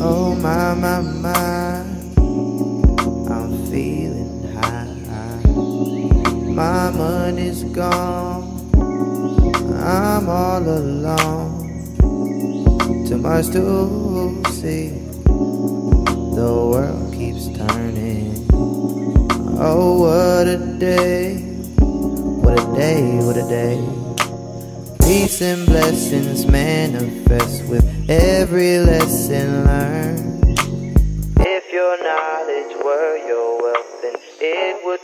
Oh my, my, my, I'm feeling high. My money's gone, I'm all alone. Too much to see, the world keeps turning. Oh, what a day, what a day, what a day. Peace and blessings manifest with every lesson learned. If your knowledge were your wealth, then it would